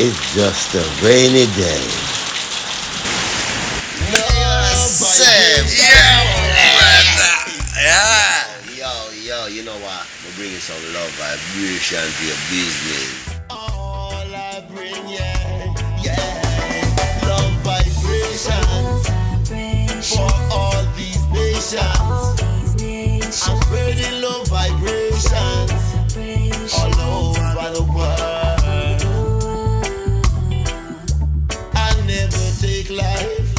It's just a rainy day. No, Sam, yeah, yeah. Yo, yo, you know what? We're bringing some love vibration to your business. All I bring, yeah, yeah. Love vibration, for all these nations. All these nations. I'm spreading love vibration. life.